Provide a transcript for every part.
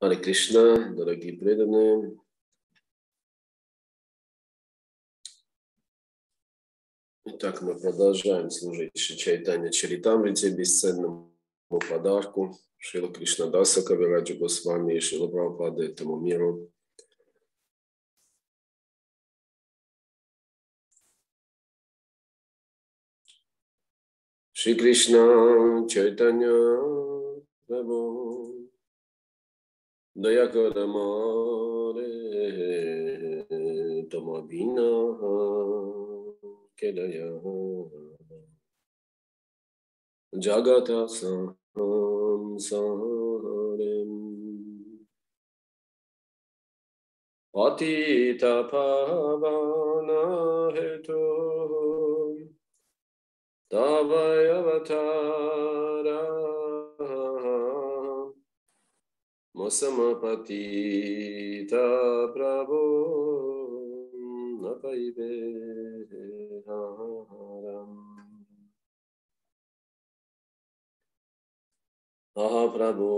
Харе Кришна, дорогие преданные. Итак, мы продолжаем служить Чайтанья Чаритамрите, бесценному подарку Шила Кришнадаса Кавираджа Госвами и Шила Прабхупады этому миру. Шри Кришна Чайтанья Прабhu दया कर मारे तुम बिना के दया जगत संसारम पतित पावन हेतु तव अवतारा mosamapatita prabho napaibeharam aha prabho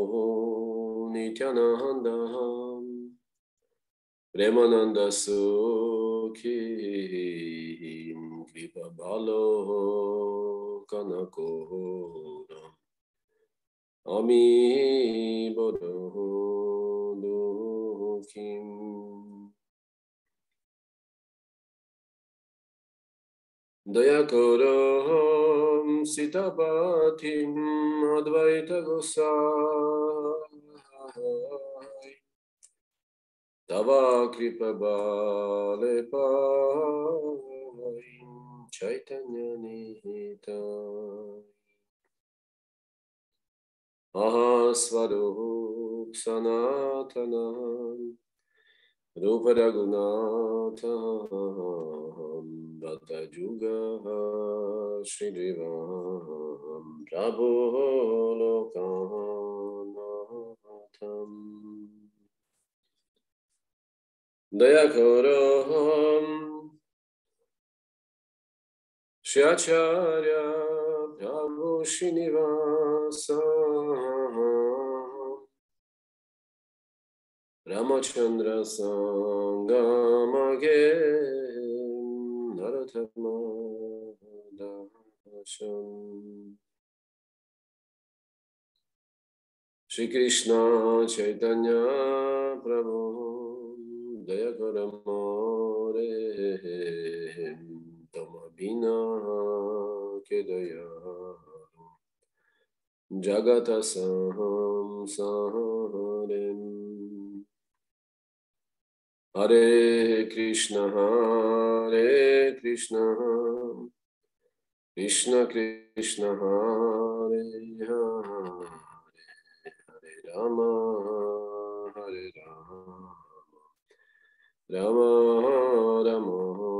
nityanandaham. Premananda sukhim kripa balo kanako আমি বড় দুঃখিম দয়া কর সীতাপাথিম অদ্বৈত গোসাই তবা কৃপবালে পাই চৈতন্য নিহিতায় Mahaswarup Sanatanam Rupa Raghunatham Bhatta Juga Shri Divam Prabhu Lokanatham Daya Shriacharya Prabhu Srinivasa Ramachandra Sangamage Naratama Dasham Shri Krishna Chaitanya Prabhu Dayakaramore तमभिना केदया जगतसहं सहरिम् हरे कृष्ण हरे कृष्ण कृष्ण कृष्ण हरे हरे हरे राम हरे Ram Rama Rama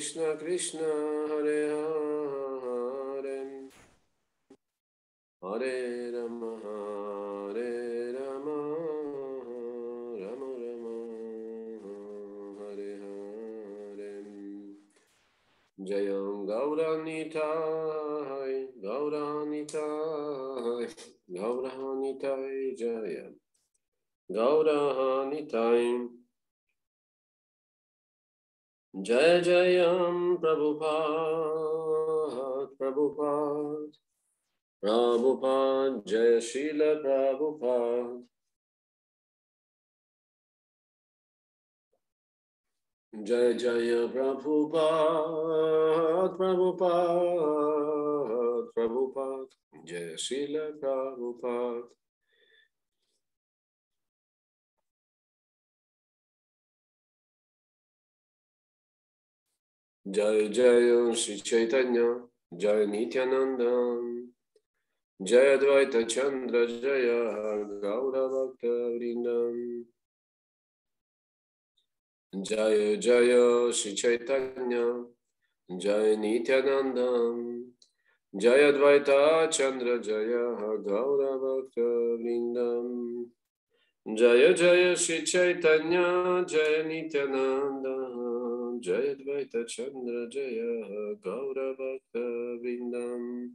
Krishna Krishna Hare Hare Hare Rama Hare Rama Rama Rama Hare Hare Jayam Gauranitai Gauranitai Gauranitai Jayam Gauranitai जय जय प्रभुपाद प्रभुपाद। प्रभुपाद जय शील प्रभुपाद। जय जय प्रभुपाद प्रभुपाद प्रभुपाद। जय शील Prabhupada. Jai Jai Shri Chaitanya, Jai Nityananda, Jai Advaita Chandra, Jaya Gaura Bhakta Vrindam. Jai Jai Shri Chaitanya, Jai Nityananda, Jai Advaita Chandra, Jaya Gaura Bhakta Vrindam. Jai Jai Shri Chaitanya, Jai Nityananda. Jaya Dvaita Chandra, Jaya Gaura Bhakta Vrindam.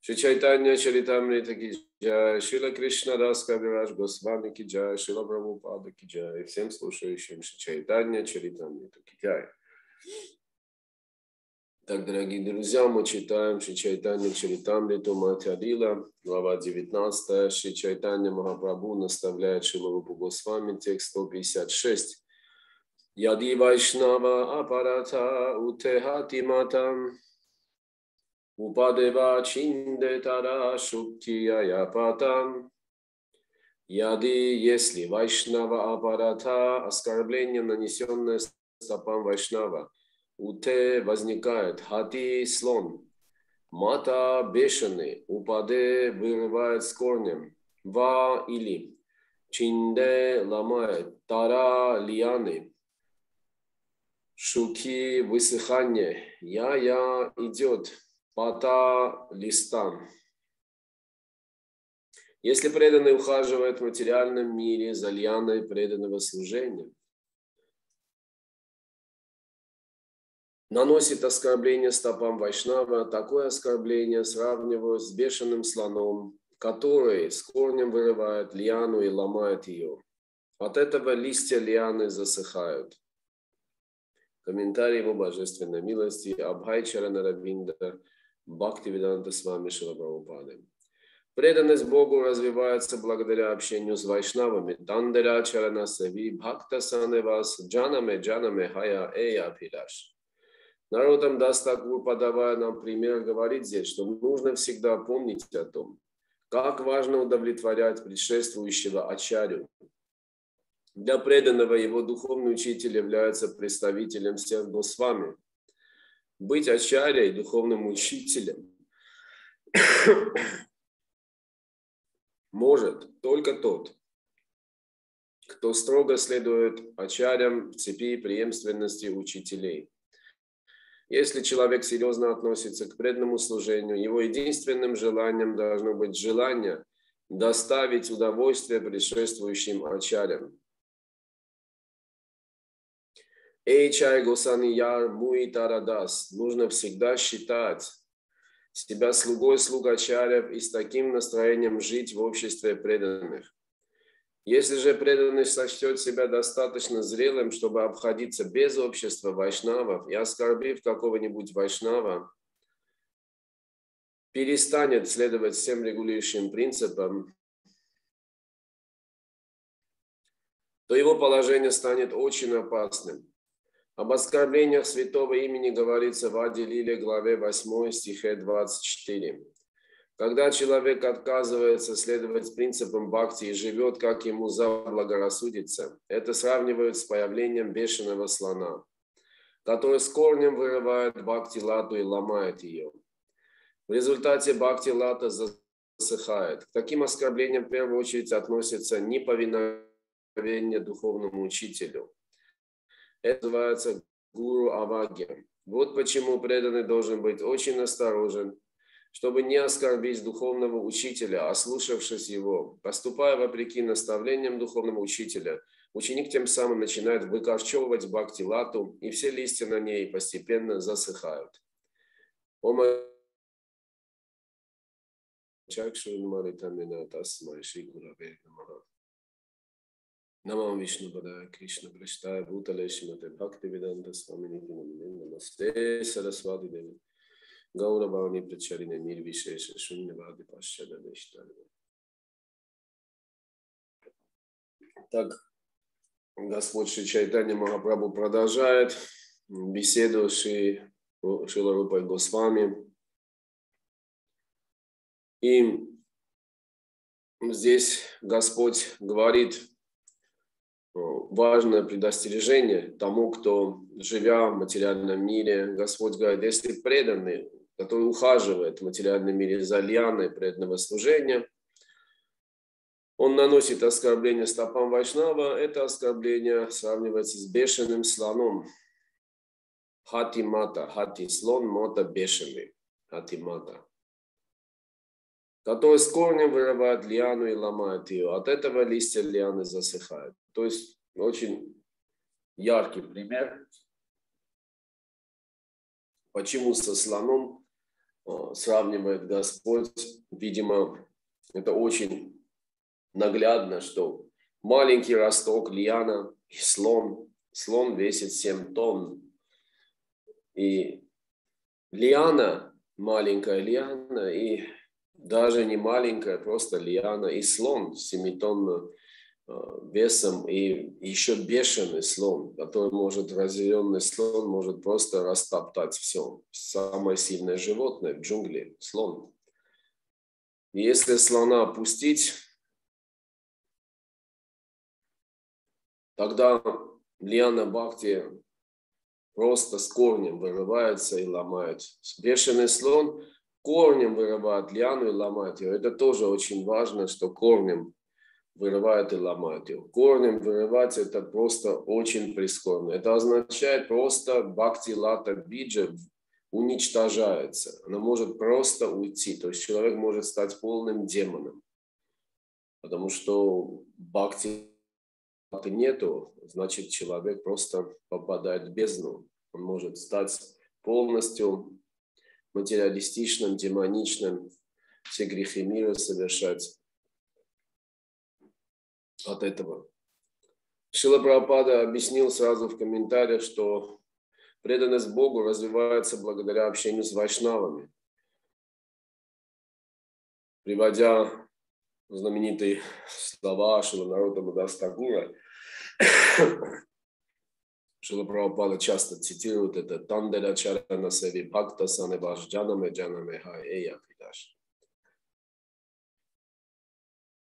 Шри Чайтанья Чаритамрита ки джай, Шила Кришна Дас Кавираж Госвами ки джай, Шила Прабхупада ки джай, всем слушающим Шри Чайтанья Чаритамрита ки джай. Так, дорогие друзья, мы читаем Шри Чайтанья Чаритамриту Матядила, глава 19. Шри Чайтанья Махапрабху наставляет Шиларупу Госвами, текст 156. Яди Вайшнава Апарата Утехати Матам Упадева чинде тара шуктия япатам. Яды, если вайшнава аппарата, оскорбление, нанесенное стопам вайшнава, уте возникает хати слон, мата бешеный, упаде вырывает с корнем, ва или. Чинде ломает, тара лианы, шуки высыхание, я-я идет, Пата листа. Если преданный ухаживает в материальном мире за льяной преданного служения, наносит оскорбление стопам Вайшнава, такое оскорбление сравнивают с бешеным слоном, который с корнем вырывает лиану и ломает ее. От этого листья лианы засыхают. Комментарий его божественной милости Абхайчара Наравинда Бхактивиданта с вами Шилабрабхупады. Преданность Богу развивается благодаря общению с вайшнавами. Дандера чарана сави бхакта саневас джанаме джанаме хая эя пираш. Народам Дастакур, подавая нам пример, говорит здесь, что нужно всегда помнить о том, как важно удовлетворять предшествующего ачарю. Для преданного его духовный учитель является представителем всех Госвами – быть ачарьей, духовным учителем, может только тот, кто строго следует ачарям в цепи преемственности учителей. Если человек серьезно относится к преданному служению, его единственным желанием должно быть желание доставить удовольствие предшествующим ачарям. Эй, чай гусани яр муи тарадас. Нужно всегда считать себя слугой слугачарев и с таким настроением жить в обществе преданных. Если же преданный сочтет себя достаточно зрелым, чтобы обходиться без общества вайшнавов и оскорбив какого-нибудь вайшнава, перестанет следовать всем регулирующим принципам, то его положение станет очень опасным. Об оскорблениях святого имени говорится в Аде Лиле, главе 8, стихе 24. Когда человек отказывается следовать принципам бхакти и живет, как ему заблагорассудится, это сравнивают с появлением бешеного слона, который с корнем вырывает бхакти лату и ломает ее. В результате бхакти лата засыхает. К таким оскорблениям в первую очередь относится неповиновение духовному учителю – это называется гуру аваги. Вот почему преданный должен быть очень осторожен, чтобы не оскорбить духовного учителя, ослушавшись его. Поступая вопреки наставлениям духовного учителя, ученик тем самым начинает выкорчевывать бхакти лату, и все листья на ней постепенно засыхают. Ома Чакшурмаритамина Тасмай Шри Гураве Намам Вишну Падая Кришна Праштая Бхутале Шимате Бхакти Веданта Свамини Намин Намасте Сарасвати Деви Гауравани Прачарине Мир Вишеша Шуньявади Пашчада Дештарва. Так, Господь Шри Чайтани Махапрабху продолжает беседу с Шиларупой Госвами. И здесь Господь говорит важное предостережение тому, кто, живя в материальном мире, Господь говорит, если преданный, который ухаживает в материальном мире за льяной преданного служения, он наносит оскорбление стопам Вайшнава, это оскорбление сравнивается с бешеным слоном. Хатимата, хати слон, мота бешеный. Хатимата который с корнем вырывает лиану и ломает ее. От этого листья лианы засыхают. То есть очень яркий пример, почему со слоном а, сравнивает Господь. Видимо, это очень наглядно, что маленький росток лиана и слон. Слон весит 7 тонн. И лиана, маленькая лиана, и даже не маленькая, просто лиана и слон с 7 тонн э, весом и еще бешеный слон, который может, разъяренный слон может просто растоптать все. Самое сильное животное в джунгле – слон. Если слона опустить, тогда лиана Бхакти просто с корнем вырывается и ломает. Бешеный слон – корнем вырывает лиану и ломает ее. Это тоже очень важно, что корнем вырывает и ломает ее. Корнем вырывать это просто очень прискорбно. Это означает просто бхакти лата биджа уничтожается. Она может просто уйти. То есть человек может стать полным демоном. Потому что бхакти нету, значит человек просто попадает в бездну. Он может стать полностью материалистичным, демоничным, все грехи мира совершать от этого. Шила Прабхупада объяснил сразу в комментариях, что преданность Богу развивается благодаря общению с вайшнавами. Приводя знаменитые слова Шила Народа Мадастагура, Шила Прабхупада часто цитирует это «Тандера чарана севи бхакта сане бхажджанаме джанаме эя придаш».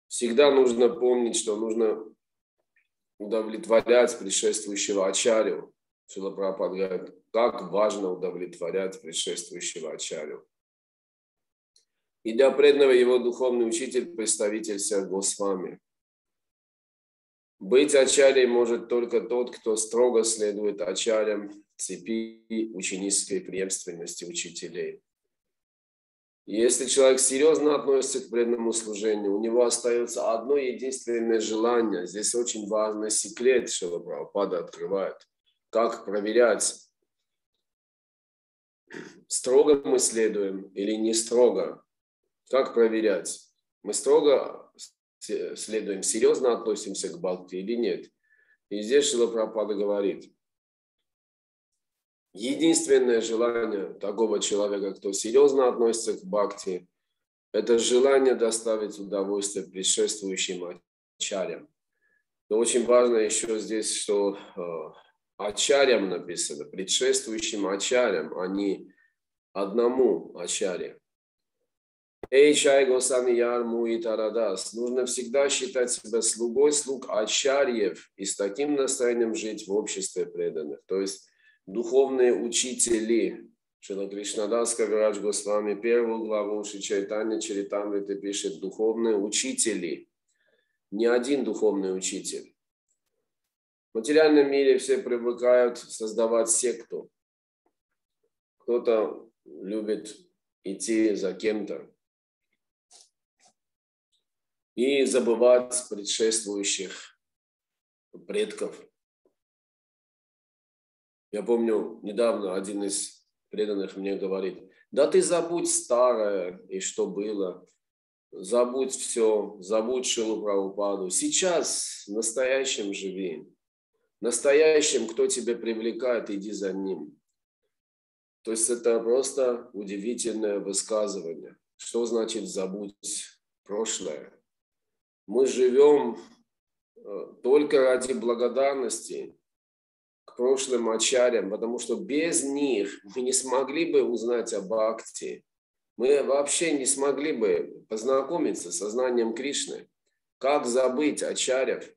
Всегда нужно помнить, что нужно удовлетворять предшествующего ачарю. Шила Прабхупада говорит, как важно удовлетворять предшествующего ачарю. И для преданного его духовный учитель, представитель Госвами – быть ачарьей может только тот, кто строго следует ачарям цепи ученической преемственности учителей. если человек серьезно относится к преданному служению, у него остается одно единственное желание. Здесь очень важный секрет, что Прабхупада открывает. Как проверять, строго мы следуем или не строго. Как проверять? Мы строго следуем, серьезно относимся к Бхакти или нет. И здесь Шила Прабхупада говорит, единственное желание такого человека, кто серьезно относится к Бхакти, это желание доставить удовольствие предшествующим ачарям. Но очень важно еще здесь, что э, ачарям написано, предшествующим ачарям, а не одному ачаре. Эй, чай госами яр муи тарадас. Нужно всегда считать себя слугой слуг ачарьев и с таким настроением жить в обществе преданных. То есть духовные учители. Шила Кришнадас Кавирадж Госвами первую главу Шичайтани Чаритамриты пишет духовные учители. Не один духовный учитель. В материальном мире все привыкают создавать секту. Кто-то любит идти за кем-то и забывать предшествующих предков. Я помню, недавно один из преданных мне говорит, да ты забудь старое и что было, забудь все, забудь Шилу Прабхупаду. Сейчас настоящим живи. Настоящим, кто тебя привлекает, иди за ним. То есть это просто удивительное высказывание. Что значит забудь прошлое? Мы живем э, только ради благодарности к прошлым ачарям, потому что без них мы не смогли бы узнать об акте, мы вообще не смогли бы познакомиться со знанием Кришны. Как забыть ачарев?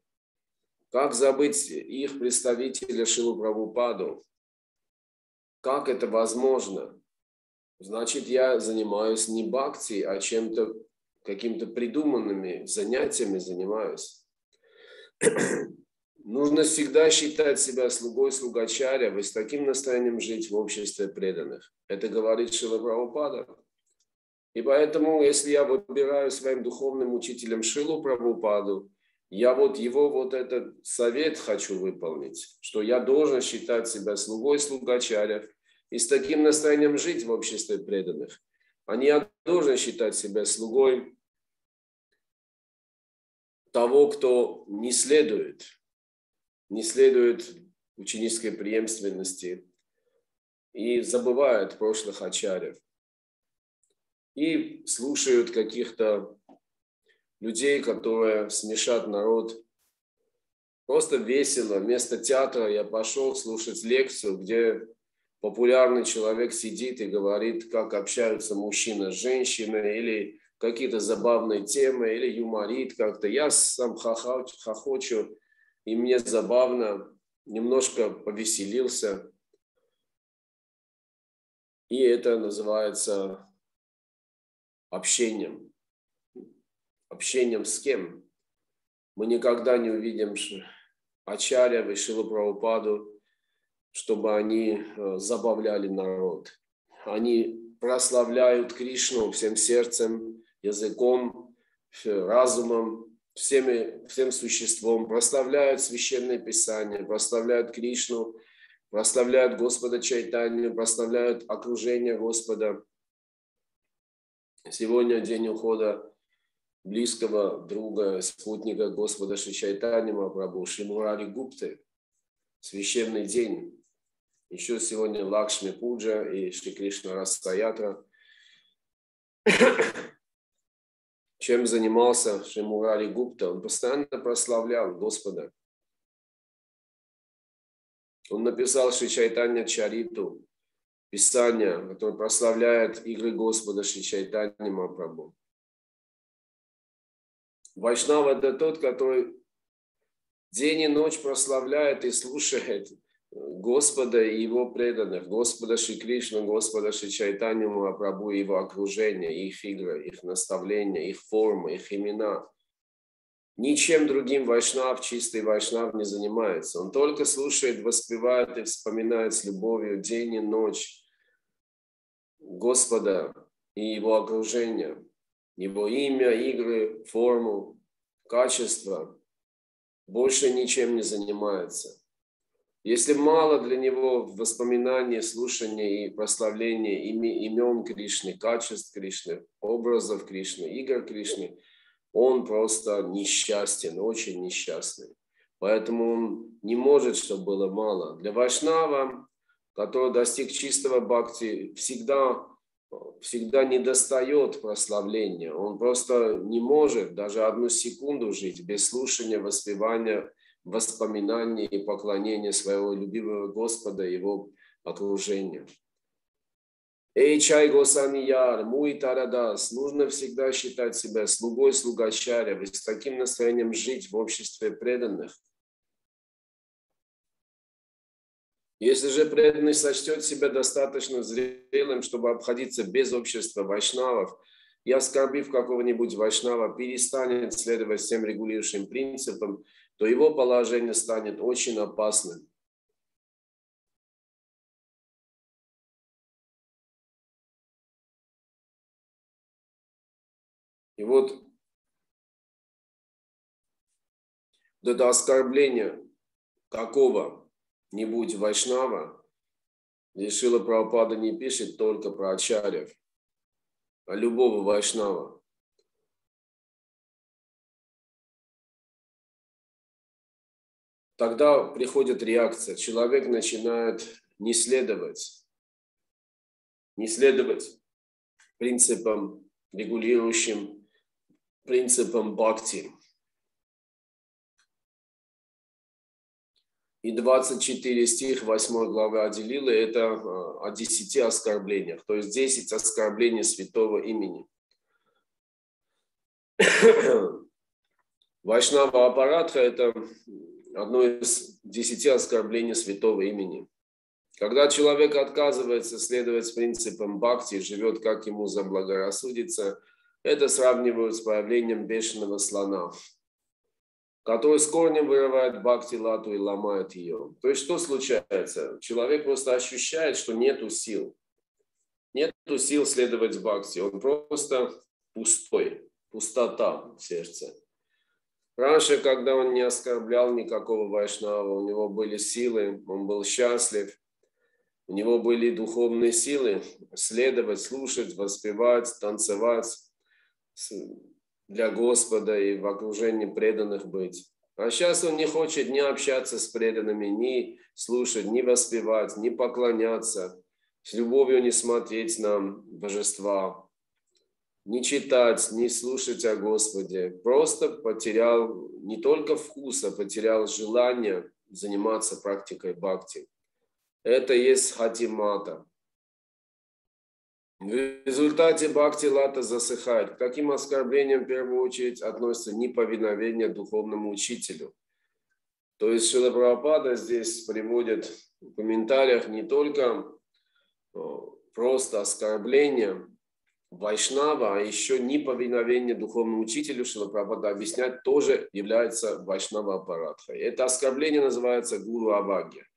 Как забыть их представителя Шилу Прабхупаду? Как это возможно? Значит, я занимаюсь не бхакти, а чем-то, какими-то придуманными занятиями занимаюсь. Нужно всегда считать себя слугой слугачаря, и с таким настроением жить в обществе преданных. Это говорит Шила Прабхупада. И поэтому, если я выбираю своим духовным учителем Шилу Прабхупаду, я вот его вот этот совет хочу выполнить, что я должен считать себя слугой слугачаря и с таким настроением жить в обществе преданных. А не должен считать себя слугой того, кто не следует не следует ученической преемственности и забывают прошлых ачарев. И слушают каких-то людей, которые смешат народ. Просто весело. Вместо театра я пошел слушать лекцию, где популярный человек сидит и говорит, как общаются мужчина с женщиной, или какие-то забавные темы, или юморит как-то. Я сам хохочу и мне забавно, немножко повеселился. И это называется общением. Общением с кем? Мы никогда не увидим Ачарья и Шилу Прабхупаду, чтобы они э, забавляли народ. Они прославляют Кришну всем сердцем, языком, разумом, всеми, всем существом, прославляют Священное Писание, прославляют Кришну, прославляют Господа Чайтанию, прославляют окружение Господа. Сегодня день ухода близкого друга, спутника Господа Шичайтани Мапрабху, Шимурари Гупты. Священный день. Еще сегодня Лакшми Пуджа и Шри Кришна Растаятра чем занимался Шимурали Гупта. Он постоянно прославлял Господа. Он написал Шичайтанья Чариту, Писание, которое прославляет игры Господа Шичайтанья Мапрабху. Вайшнав – это тот, который день и ночь прославляет и слушает Господа и его преданных, Господа Шри Кришна, Господа Шри Чайтанья Махапрабху и его окружение, их игры, их наставления, их формы, их имена. Ничем другим Вайшнав, чистый Вайшнав не занимается. Он только слушает, воспевает и вспоминает с любовью день и ночь Господа и его окружение, его имя, игры, форму, качество. Больше ничем не занимается. Если мало для него воспоминаний, слушания и прославления имен Кришны, качеств Кришны, образов Кришны, игр Кришны, он просто несчастен, очень несчастный. Поэтому он не может, чтобы было мало. Для Вайшнава, который достиг чистого бхакти, всегда, всегда не достает прославления. Он просто не может даже одну секунду жить без слушания, воспевания воспоминания и поклонения своего любимого Господа, его окружения. Эй, чай Госамияр, муй Тарадас, нужно всегда считать себя слугой слугачаря, и с таким настроением жить в обществе преданных. Если же преданный сочтет себя достаточно зрелым, чтобы обходиться без общества вайшнавов, и оскорбив какого-нибудь вайшнава, перестанет следовать всем регулирующим принципам, то его положение станет очень опасным. И вот это оскорбление какого-нибудь вайшнава, здесь Шила Прабхупада не пишет только про ачарьев, а любого вайшнава. Тогда приходит реакция. Человек начинает не следовать, не следовать принципам, регулирующим принципам бхакти. и 24 стих 8 главы Аделилы – это о 10 оскорблениях, то есть 10 оскорблений святого имени. Вайшнава Апаратха – это одно из 10 оскорблений святого имени. Когда человек отказывается следовать принципам бхакти, живет, как ему заблагорассудится, это сравнивают с появлением бешеного слона – который с корнем вырывает бхакти лату и ломает ее. То есть что случается? Человек просто ощущает, что нету сил. Нету сил следовать бхакти. Он просто пустой, пустота в сердце. Раньше, когда он не оскорблял никакого вайшнава, у него были силы, он был счастлив, у него были духовные силы следовать, слушать, воспевать, танцевать, для Господа и в окружении преданных быть. А сейчас он не хочет ни общаться с преданными, ни слушать, ни воспевать, ни поклоняться, с любовью не смотреть на божества, не читать, не слушать о Господе. Просто потерял не только вкус, а потерял желание заниматься практикой бхакти. Это есть хатимата. В результате бхакти лата засыхает. К таким оскорблениям в первую очередь относится неповиновение духовному учителю. То есть Шила Прабхупада здесь приводит в комментариях не только просто оскорбление Вайшнава, а еще неповиновение духовному учителю Шила Прабхупада объяснять тоже является Вайшнава аппаратхой. Это оскорбление называется Гуру Авагья.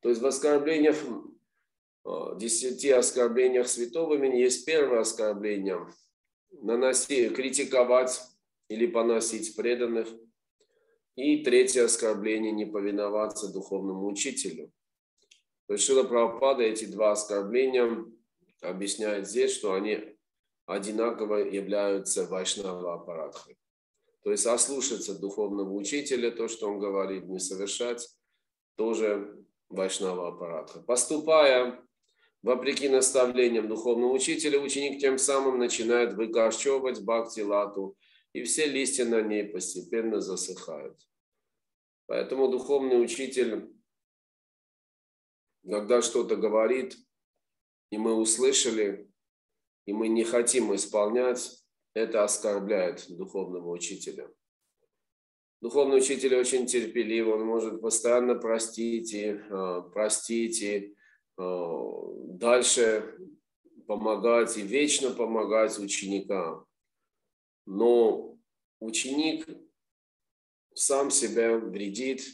То есть в оскорблениях десяти оскорблениях святого имени есть первое оскорбление – наносить, критиковать или поносить преданных. И третье оскорбление – не повиноваться духовному учителю. То есть Шила Прабхупада эти два оскорбления объясняет здесь, что они одинаково являются вайшнава аппаратхой. То есть ослушаться духовного учителя, то, что он говорит, не совершать, тоже вайшнава аппаратха. Поступая Вопреки наставлениям духовного учителя, ученик тем самым начинает выкорчевывать бхакти лату, и все листья на ней постепенно засыхают. Поэтому духовный учитель, когда что-то говорит, и мы услышали, и мы не хотим исполнять, это оскорбляет духовного учителя. Духовный учитель очень терпелив, он может постоянно простить и э, простить и Э, дальше помогать и вечно помогать ученикам. Но ученик сам себя вредит,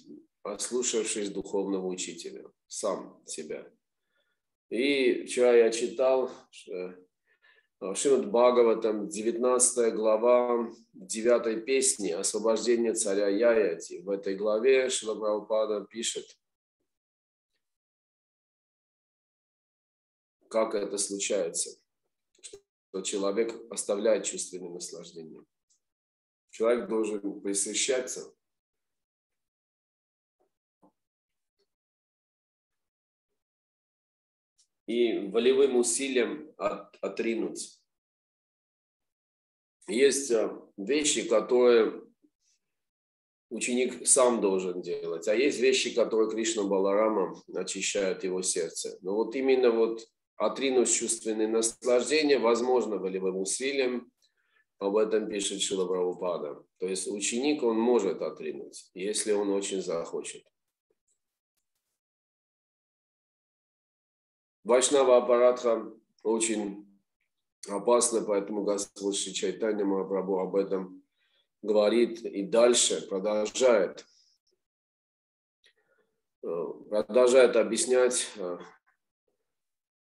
ослушавшись духовного учителя. Сам себя. И вчера я читал, что Шримад Бхагаватам, 19 глава 9 песни «Освобождение царя Яяти». В этой главе Шила Прабхупада пишет – как это случается, что человек оставляет чувственное наслаждение. Человек должен присвящаться и волевым усилием от, отринуть. Есть а, вещи, которые ученик сам должен делать, а есть вещи, которые Кришна Баларама очищают его сердце. Но вот именно вот отринуть чувственные наслаждения, возможно, волевым усилием. Об этом пишет Шила Прабхупада. То есть ученик он может отринуть, если он очень захочет. Вайшнава аппаратха очень опасно, поэтому Господь Шри Махапрабху об этом говорит и дальше продолжает э, продолжает объяснять э,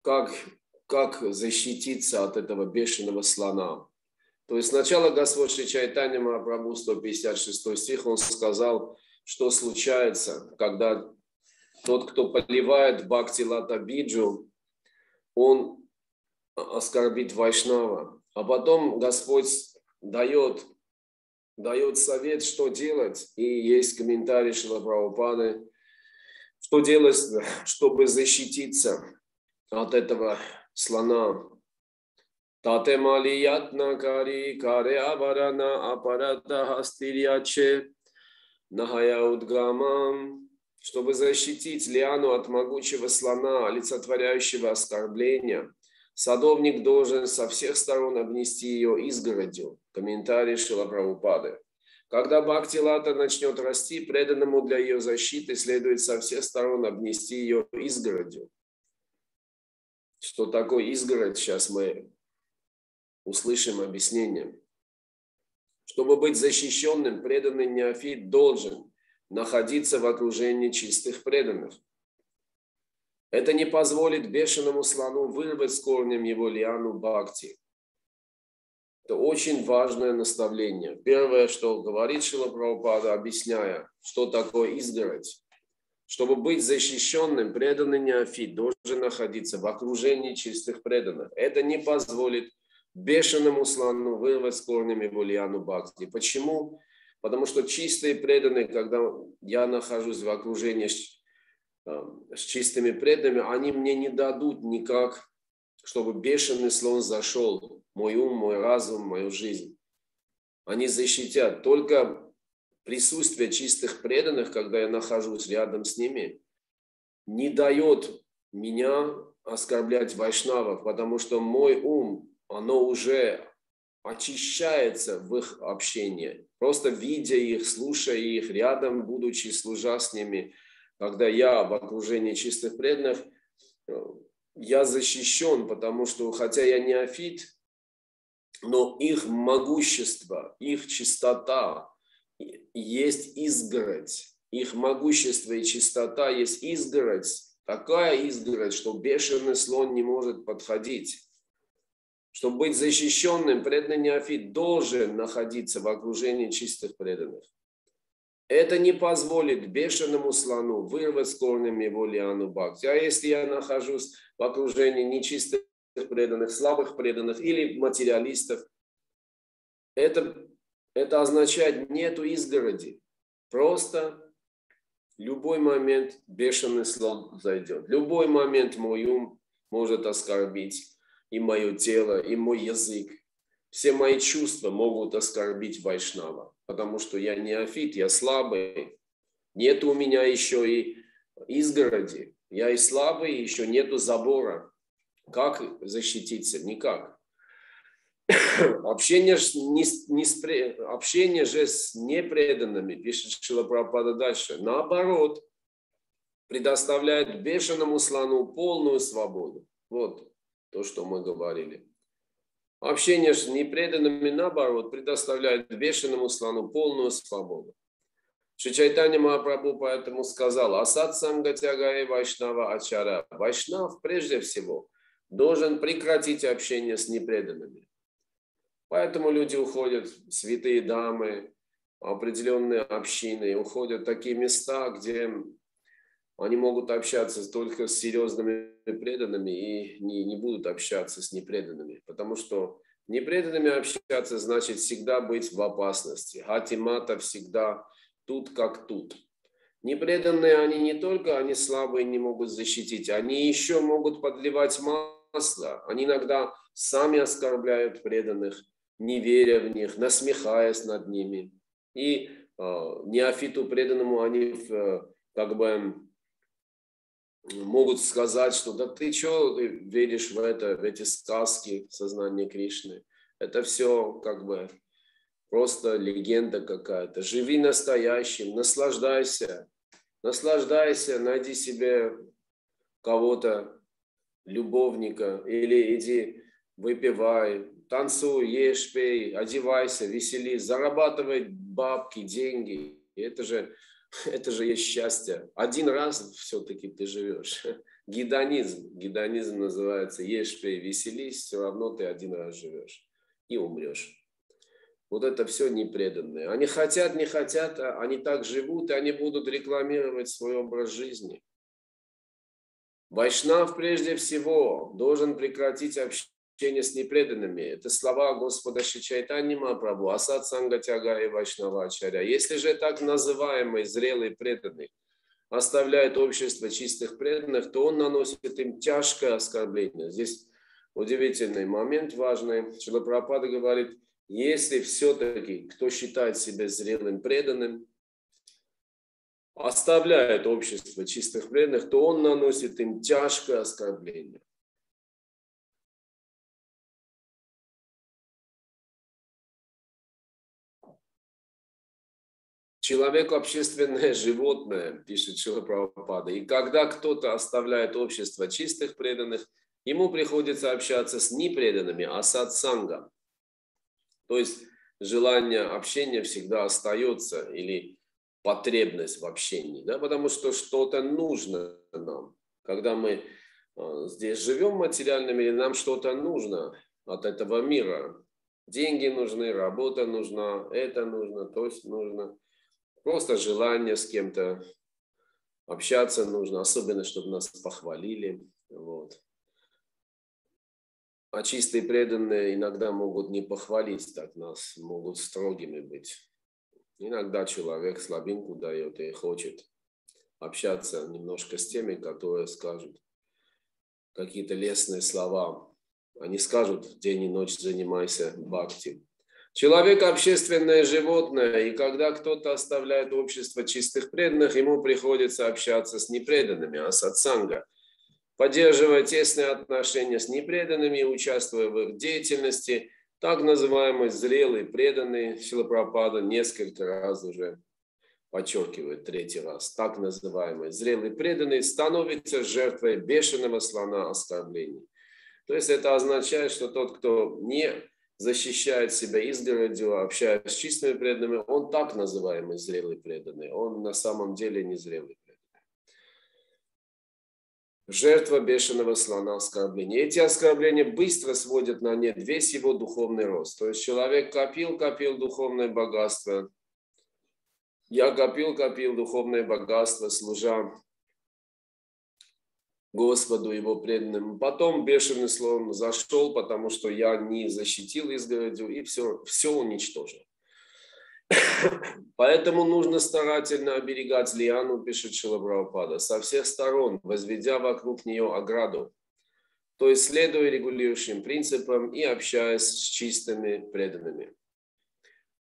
как, как защититься от этого бешеного слона. То есть сначала Господь Шри Чайтанья Махапрабху, 156 стих, он сказал, что случается, когда тот, кто поливает Бхакти Лата Биджу, он оскорбит Вайшнава. А потом Господь дает, дает совет, что делать. И есть комментарий Шила Прабхупады, что делать, чтобы защититься от этого слона. Тате малиятна кари каре аварана апарата хастирьяче нахая удгамам чтобы защитить лиану от могучего слона, олицетворяющего оскорбления, садовник должен со всех сторон обнести ее изгородью. Комментарий Шилапрабхупады. Когда Бхактилата начнет расти, преданному для ее защиты следует со всех сторон обнести ее изгородью. Что такое изгородь, сейчас мы услышим объяснение. Чтобы быть защищенным, преданный неофит должен находиться в окружении чистых преданных. Это не позволит бешеному слону вырвать с корнем его лиану бхакти. Это очень важное наставление. Первое, что говорит Шила Прабхупада, объясняя, что такое изгородь. Чтобы быть защищенным, преданный неофит должен находиться в окружении чистых преданных. Это не позволит бешеному слону вырвать с корнем его лиану бхакти. Почему? Потому что чистые преданные, когда я нахожусь в окружении с, э, с чистыми преданными, они мне не дадут никак, чтобы бешеный слон зашел мой ум, мой разум, мою жизнь. Они защитят. Только присутствие чистых преданных, когда я нахожусь рядом с ними, не дает меня оскорблять вайшнавов, потому что мой ум, оно уже очищается в их общении. Просто видя их, слушая их, рядом, будучи, служа с ними, когда я в окружении чистых преданных, я защищен, потому что, хотя я не афит, но их могущество, их чистота есть изгородь. Их могущество и чистота есть изгородь, такая изгородь, что бешеный слон не может подходить. Чтобы быть защищенным, преданный неофит должен находиться в окружении чистых преданных. Это не позволит бешеному слону вырвать с корнем его лиану бхакти. А если я нахожусь в окружении нечистых преданных, слабых преданных или материалистов. Это, это означает нету изгороди. Просто любой момент бешеный слон зайдет. Любой момент мой ум может оскорбить и мое тело, и мой язык. Все мои чувства могут оскорбить Вайшнава, потому что я не афит, я слабый. Нет у меня еще и изгороди. Я и слабый, еще нету забора. Как защититься? Никак. Общение, не, не общение же с непреданными, пишет Шилапрапада дальше, наоборот, предоставляет бешеному слону полную свободу. Вот то, что мы говорили. Общение с непреданными, наоборот, предоставляет бешеному слону полную свободу. Шичайтани Махапрабху поэтому сказал, Асад Сангатяга и Вайшнава Ачара. Вайшнав прежде всего должен прекратить общение с непреданными. Поэтому люди уходят, святые дамы, определенные общины, уходят в такие места, где они могут общаться только с серьезными преданными и не, не будут общаться с непреданными. Потому что непреданными общаться значит всегда быть в опасности. Хатимата всегда тут как тут. Непреданные они не только, они слабые не могут защитить, они еще могут подливать масло. Они иногда сами оскорбляют преданных, не веря в них, насмехаясь над ними. И э, неофиту преданному они э, как бы могут сказать, что да ты что ты веришь в это, в эти сказки сознания Кришны. Это все как бы просто легенда какая-то. Живи настоящим, наслаждайся, наслаждайся, найди себе кого-то, любовника, или иди выпивай, танцуй, ешь, пей, одевайся, веселись, зарабатывай бабки, деньги. это же, это же есть счастье. Один раз все-таки ты живешь. Гедонизм. Гедонизм называется ешь, пей, веселись, все равно ты один раз живешь и умрешь. Вот это все непреданные. Они хотят, не хотят, а они так живут, и они будут рекламировать свой образ жизни. Вайшнав прежде всего должен прекратить общение с непреданными. Это слова Господа Шичайтани Мапрабху, Асад Сангатяга и Вайшнавачаря. Если же так называемый зрелый преданный оставляет общество чистых преданных, то он наносит им тяжкое оскорбление. Здесь удивительный момент важный. Шилапрапада говорит, если все-таки кто считает себя зрелым преданным, оставляет общество чистых преданных, то он наносит им тяжкое оскорбление. Человек – общественное животное, пишет Шила Прабхупада. И когда кто-то оставляет общество чистых преданных, ему приходится общаться с непреданными, а сатсанга. То есть желание общения всегда остается или потребность в общении, да, потому что что-то нужно нам. Когда мы а, здесь живем в материальном нам что-то нужно от этого мира. Деньги нужны, работа нужна, это нужно, то есть нужно. Просто желание с кем-то общаться нужно, особенно, чтобы нас похвалили. Вот. А чистые преданные иногда могут не похвалить так нас, могут строгими быть. Иногда человек слабинку дает и хочет общаться немножко с теми, которые скажут какие-то лестные слова. Они скажут день и ночь занимайся бхакти. Человек – общественное животное, и когда кто-то оставляет общество чистых преданных, ему приходится общаться с непреданными, а сатсанга, поддерживая тесные отношения с непреданными, участвуя в их деятельности, так называемый зрелый преданный Шилапрапада несколько раз уже подчеркивает третий раз, так называемый зрелый преданный становится жертвой бешеного слона оскорблений. То есть это означает, что тот, кто не защищает себя изгородью, общаясь с чистыми преданными, он так называемый зрелый преданный. Он на самом деле не зрелый преданный. Жертва бешеного слона оскорбления. Эти оскорбления быстро сводят на нет весь его духовный рост. То есть человек копил, копил духовное богатство. Я копил, копил духовное богатство, служа Господу его преданным. Потом бешеный слон зашел, потому что я не защитил изгородью и все, все уничтожил. Поэтому нужно старательно оберегать лиану, пишет Шилабравапада, со всех сторон, возведя вокруг нее ограду, то есть следуя регулирующим принципам и общаясь с чистыми преданными.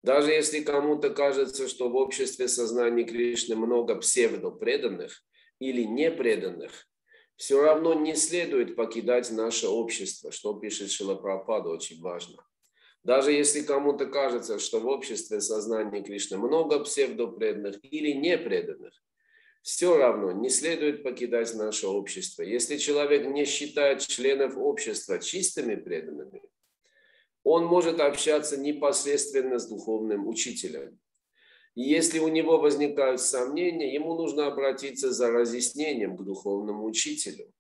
Даже если кому-то кажется, что в обществе сознания Кришны много псевдопреданных или непреданных, все равно не следует покидать наше общество, что пишет Шилапрапада, очень важно. Даже если кому-то кажется, что в обществе сознания Кришны много псевдопреданных или непреданных, все равно не следует покидать наше общество. Если человек не считает членов общества чистыми преданными, он может общаться непосредственно с духовным учителем. И если у него возникают сомнения, ему нужно обратиться за разъяснением к духовному учителю.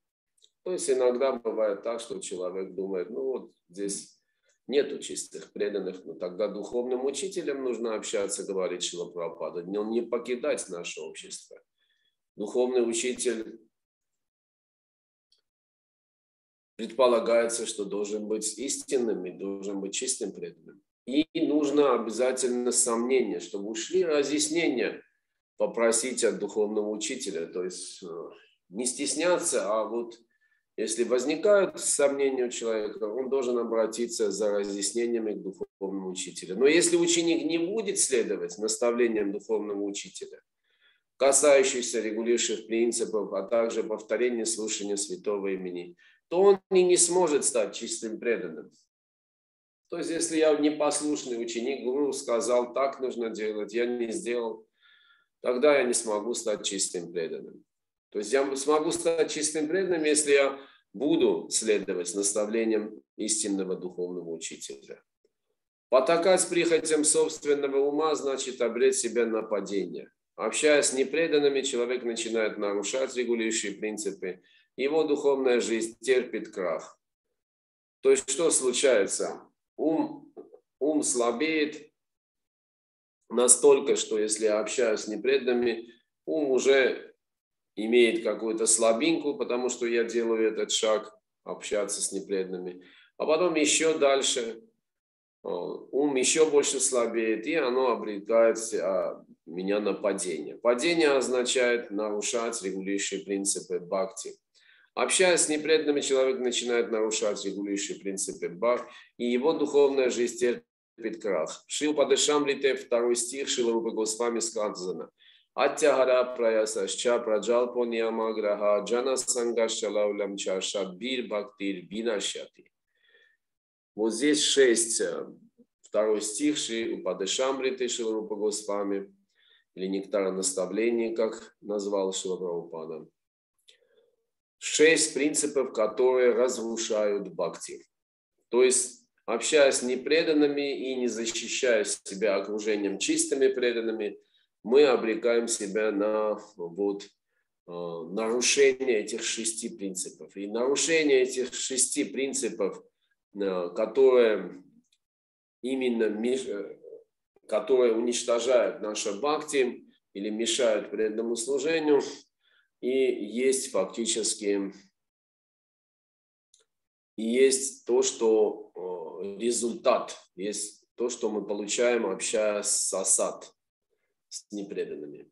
То есть иногда бывает так, что человек думает, ну вот здесь нету чистых преданных, но тогда духовным учителем нужно общаться, говорит Шила Прабхупада, не покидать наше общество. Духовный учитель предполагается, что должен быть истинным и должен быть чистым преданным. И нужно обязательно сомнение, чтобы ушли разъяснения попросить от духовного учителя. То есть э, не стесняться, а вот если возникают сомнения у человека, он должен обратиться за разъяснениями к духовному учителю. Но если ученик не будет следовать наставлениям духовного учителя, касающихся регулирующих принципов, а также повторения слушания святого имени, то он и не сможет стать чистым преданным. То есть, если я непослушный ученик, гуру сказал, так нужно делать, я не сделал, тогда я не смогу стать чистым преданным. То есть я смогу стать чистым преданным, если я буду следовать наставлениям истинного духовного учителя. Потакать прихотям собственного ума значит обречь себя на падение. Общаясь с непреданными, человек начинает нарушать регулирующие принципы. Его духовная жизнь терпит крах. То есть что случается? Ум, ум слабеет настолько, что если я общаюсь с непреданными, ум уже имеет какую-то слабинку, потому что я делаю этот шаг, общаться с непреданными. А потом еще дальше ум еще больше слабеет, и оно обретает а, меня на падение. Падение означает нарушать регулирующие принципы бхакти. Общаясь с непреданными, человек начинает нарушать регулирующие принципы Бах, и его духовная жизнь терпит крах. Шил Падешамрите, второй стих Шила Рупы Госвами сказано. Аттягара праясасча праджалпо ньямаграха джана сангашчалаулям чаша бир бхактир бинашяти. Вот здесь шесть, э, второй стих Ши Упадешамриты Шилрупа Госвами, или Нектара наставлений, как назвал Шилапрабхупада. Шесть принципов, которые разрушают бхакти. То есть, общаясь с непреданными и не защищая себя окружением чистыми преданными, мы обрекаем себя на вот, э, нарушение этих шести принципов. И нарушение этих шести принципов, э, которые именно э, которые уничтожают наше бхакти или мешают преданному служению, и есть фактически и есть то, что результат, есть то, что мы получаем, общаясь с асад, с непреданными.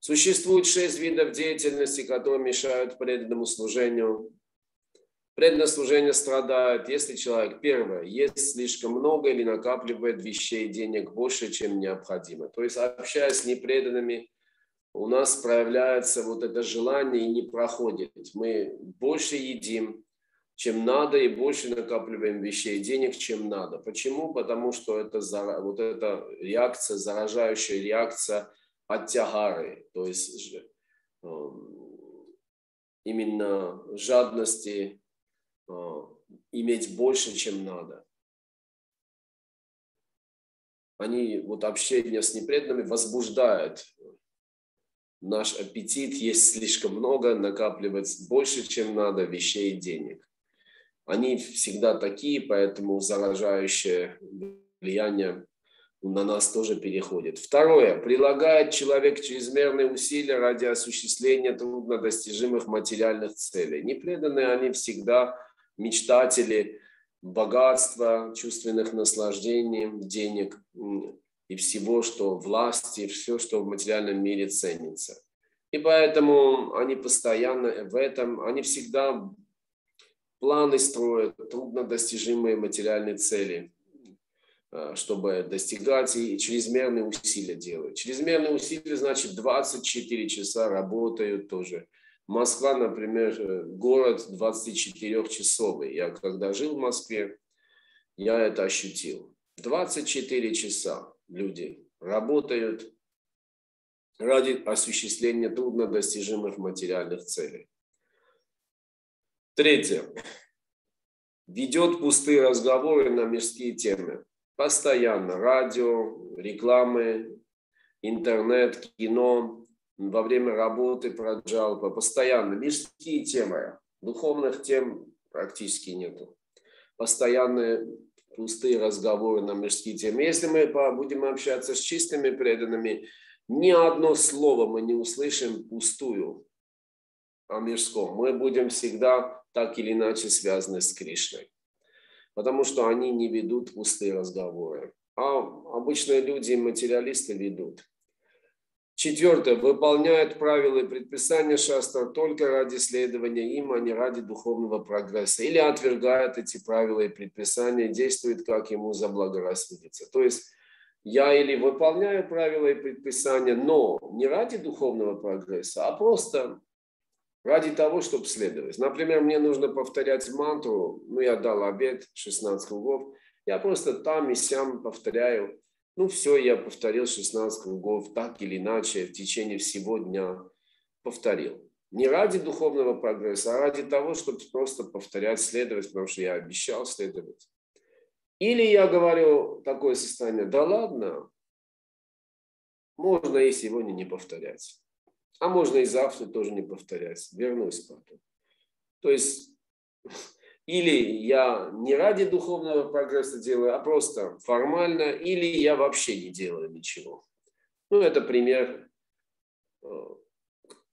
Существует шесть видов деятельности, которые мешают преданному служению. Преданное служение страдает, если человек, первое, ест слишком много или накапливает вещей, денег больше, чем необходимо. То есть, общаясь с непреданными, у нас проявляется вот это желание и не проходит. Мы больше едим, чем надо, и больше накапливаем вещей, денег, чем надо. Почему? Потому что это вот эта реакция, заражающая реакция от тягары, то есть эм, именно жадности э, иметь больше, чем надо. Они, вот общение с непреданными возбуждает наш аппетит, есть слишком много, накапливать больше, чем надо, вещей и денег они всегда такие, поэтому заражающее влияние на нас тоже переходит. Второе. Прилагает человек чрезмерные усилия ради осуществления труднодостижимых материальных целей. Непреданные они всегда мечтатели богатства, чувственных наслаждений, денег и всего, что власти, все, что в материальном мире ценится. И поэтому они постоянно в этом, они всегда планы строят, труднодостижимые материальные цели, э, чтобы достигать и чрезмерные усилия делают. Чрезмерные усилия, значит, 24 часа работают тоже. Москва, например, э, город 24-часовый. Я когда жил в Москве, я это ощутил. 24 часа люди работают ради осуществления труднодостижимых материальных целей. Третье. Ведет пустые разговоры на мирские темы. Постоянно. Радио, рекламы, интернет, кино. Во время работы про джалпа. Постоянно. Мирские темы. Духовных тем практически нету. Постоянные пустые разговоры на мирские темы. Если мы будем общаться с чистыми преданными, ни одно слово мы не услышим пустую о мирском. Мы будем всегда так или иначе связаны с Кришной. Потому что они не ведут пустые разговоры. А обычные люди, материалисты ведут. Четвертое. Выполняют правила и предписания шастра только ради следования им, а не ради духовного прогресса. Или отвергают эти правила и предписания, действует, как ему заблагорассудится. То есть я или выполняю правила и предписания, но не ради духовного прогресса, а просто ради того, чтобы следовать. Например, мне нужно повторять мантру, ну, я дал обед 16 кругов, я просто там и сям повторяю. Ну, все, я повторил 16 кругов, так или иначе, в течение всего дня повторил. Не ради духовного прогресса, а ради того, чтобы просто повторять, следовать, потому что я обещал следовать. Или я говорю такое состояние, да ладно, можно и сегодня не повторять. А можно и завтра тоже не повторять. Вернусь потом. То есть или я не ради духовного прогресса делаю, а просто формально, или я вообще не делаю ничего. Ну, это пример э,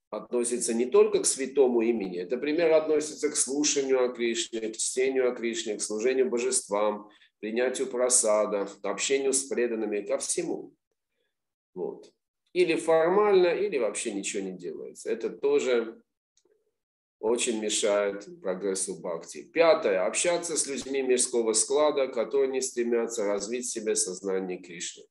относится не только к святому имени, это пример относится к слушанию о Кришне, к чтению о Кришне, к служению божествам, принятию просада, общению с преданными, ко всему. Вот или формально, или вообще ничего не делается. Это тоже очень мешает прогрессу бхакти. Пятое. Общаться с людьми мирского склада, которые не стремятся развить в себе сознание Кришны.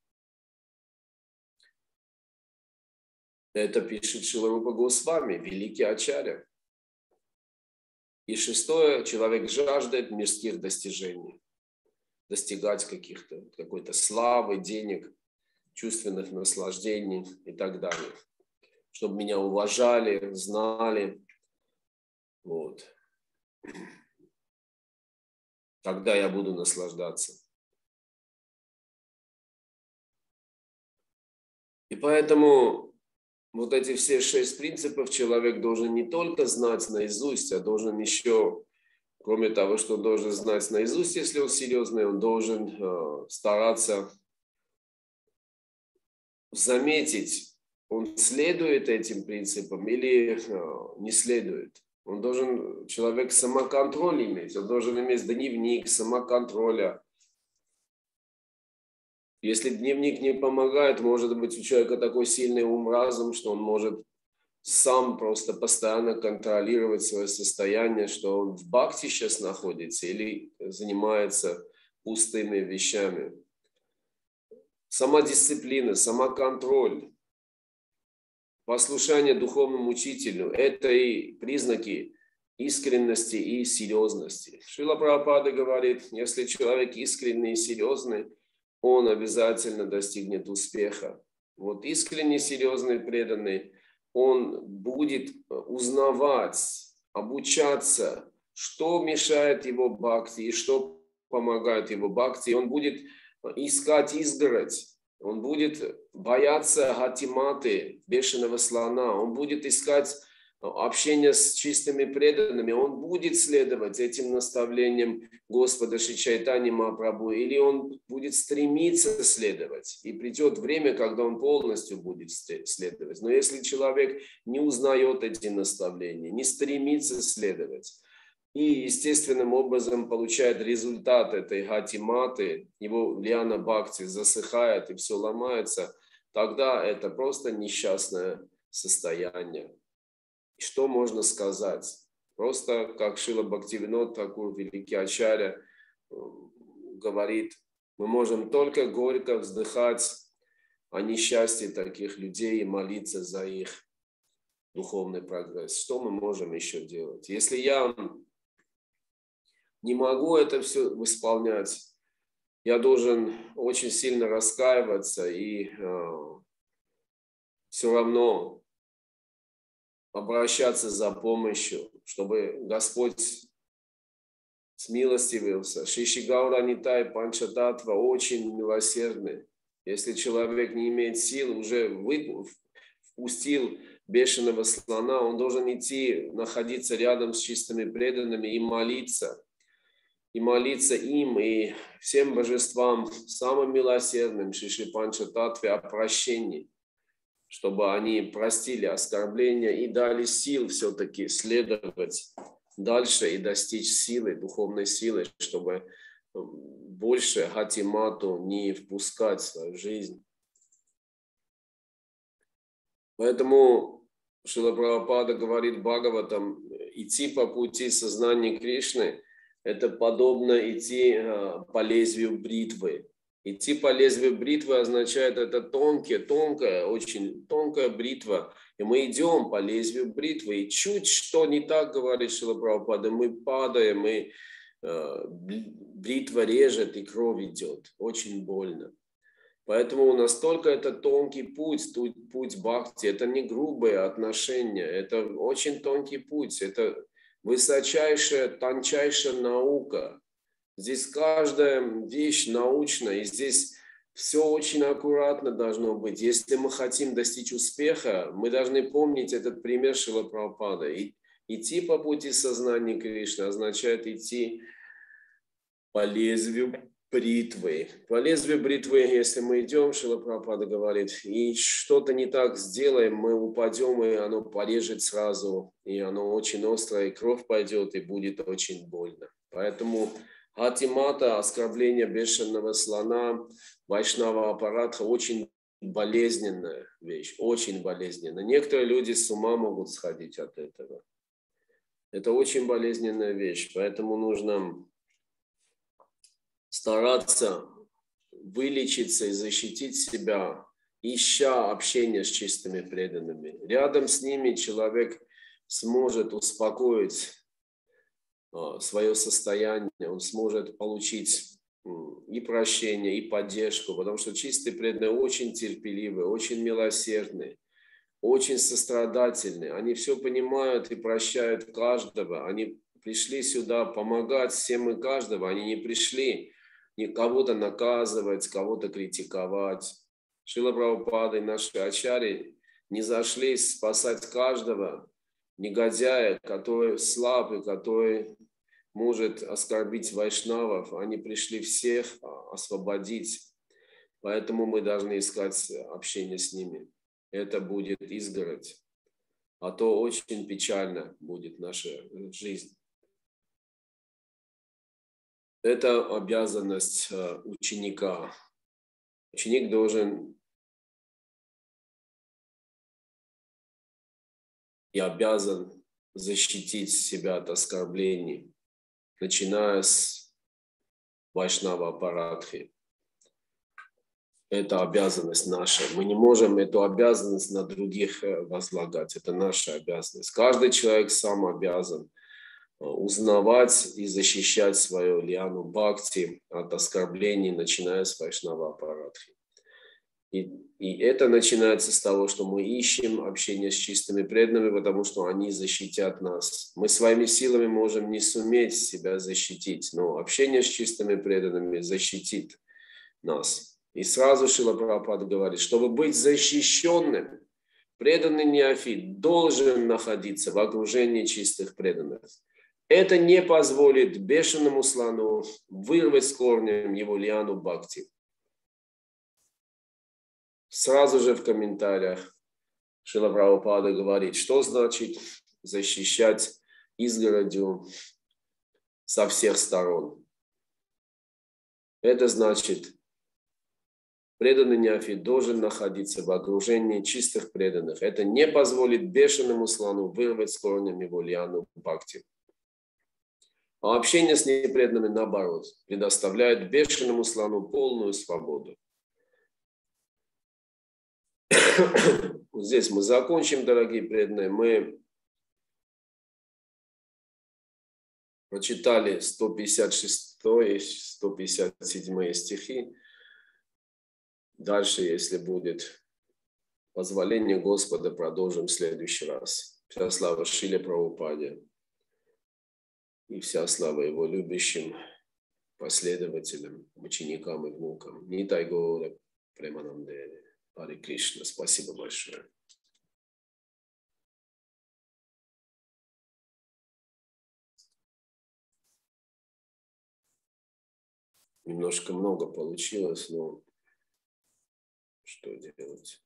Это пишет Шиларупа Госвами, великий Ачаря. И шестое, человек жаждет мирских достижений, достигать каких-то, какой-то славы, денег, чувственных наслаждений и так далее. Чтобы меня уважали, знали. Вот. Тогда я буду наслаждаться. И поэтому вот эти все шесть принципов человек должен не только знать наизусть, а должен еще, кроме того, что он должен знать наизусть, если он серьезный, он должен э, стараться заметить, он следует этим принципам или э, не следует. Он должен, человек самоконтроль иметь, он должен иметь дневник самоконтроля. Если дневник не помогает, может быть у человека такой сильный ум разум, что он может сам просто постоянно контролировать свое состояние, что он в бхакти сейчас находится или занимается пустыми вещами. Самодисциплина, самоконтроль, послушание духовному учителю – это и признаки искренности и серьезности. Шила Прабхупада говорит, если человек искренний и серьезный, он обязательно достигнет успеха. Вот искренний, серьезный, преданный, он будет узнавать, обучаться, что мешает его бхакти и что помогает его бхакти. Он будет искать изгородь, он будет бояться гатиматы, бешеного слона, он будет искать общение с чистыми преданными, он будет следовать этим наставлениям Господа Шичайтани Мапрабху, или он будет стремиться следовать, и придет время, когда он полностью будет следовать. Но если человек не узнает эти наставления, не стремится следовать, и естественным образом получает результат этой гатиматы, его лиана бхакти засыхает и все ломается, тогда это просто несчастное состояние. Что можно сказать? Просто как Шила Бхактивинод, такой великий Ачаря, э, говорит, мы можем только горько вздыхать о несчастье таких людей и молиться за их духовный прогресс. Что мы можем еще делать? Если я не могу это все исполнять. Я должен очень сильно раскаиваться и э, все равно обращаться за помощью, чтобы Господь смилостивился. Шишигаура Нитай Панчататва очень милосердный. Если человек не имеет сил, уже впустил бешеного слона, он должен идти, находиться рядом с чистыми преданными и молиться и молиться им и всем божествам, самым милосердным Шиши Панча Татве о прощении, чтобы они простили оскорбления и дали сил все-таки следовать дальше и достичь силы, духовной силы, чтобы больше Хатимату не впускать в свою жизнь. Поэтому Шила Прабхупада говорит Бхагаватам, идти по пути сознания Кришны – это подобно идти а, по лезвию бритвы. Идти по лезвию бритвы означает, это тонкая, тонкая, очень тонкая бритва. И мы идем по лезвию бритвы. И чуть что не так, говорит Шилапрабхупада, мы падаем, и э, бритва режет, и кровь идет. Очень больно. Поэтому настолько это тонкий путь, путь бхакти. Это не грубое отношение, это очень тонкий путь. Это высочайшая, тончайшая наука. Здесь каждая вещь научная, и здесь все очень аккуратно должно быть. Если мы хотим достичь успеха, мы должны помнить этот пример Шила Прабхупада. И идти по пути сознания Кришны означает идти по лезвию бритвы. По лезвию бритвы, если мы идем, Шила Прабхупада говорит, и что-то не так сделаем, мы упадем, и оно порежет сразу, и оно очень острое, и кровь пойдет, и будет очень больно. Поэтому Атимата, оскорбление бешеного слона, вайшнава аппарата очень болезненная вещь, очень болезненная. Некоторые люди с ума могут сходить от этого. Это очень болезненная вещь, поэтому нужно стараться вылечиться и защитить себя ища общения с чистыми преданными. Рядом с ними человек сможет успокоить а, свое состояние, он сможет получить и прощение, и поддержку, потому что чистые преданные очень терпеливые, очень милосердные, очень сострадательные. Они все понимают и прощают каждого. Они пришли сюда помогать всем и каждого. Они не пришли кого-то наказывать, кого-то критиковать. Шила Прабхупада и наши ачари не зашли спасать каждого негодяя, который слаб и который может оскорбить вайшнавов. Они пришли всех освободить. Поэтому мы должны искать общение с ними. Это будет изгородь. А то очень печально будет наша жизнь. Это обязанность э, ученика. Ученик должен и обязан защитить себя от оскорблений, начиная с Вайшнава Апарадхи. Это обязанность наша. Мы не можем эту обязанность на других э, возлагать. Это наша обязанность. Каждый человек сам обязан – узнавать и защищать свою лиану бхакти от оскорблений, начиная с Вайшнава Апарадхи. И, и это начинается с того, что мы ищем общение с чистыми преданными, потому что они защитят нас. Мы своими силами можем не суметь себя защитить, но общение с чистыми преданными защитит нас. И сразу Шила Прабхупада говорит, чтобы быть защищенным, преданный неофит должен находиться в окружении чистых преданных. Это не позволит бешеному слону вырвать с корнем его лиану бхакти. Сразу же в комментариях Шила Прабхупада говорит, что значит защищать изгородью со всех сторон. Это значит, преданный неофит должен находиться в окружении чистых преданных. Это не позволит бешеному слону вырвать с корнем его лиану бхакти. А общение с непреданными, наоборот, предоставляет бешеному слону полную свободу. Здесь мы закончим, дорогие преданные. Мы прочитали 156 и 157 стихи. Дальше, если будет позволение Господа, продолжим в следующий раз. Вся слава Шиле Правопаде и вся слава его любящим последователям, ученикам и внукам. Нитай Гора Премананде. Ари Кришна. Спасибо большое. Немножко много получилось, но что делать?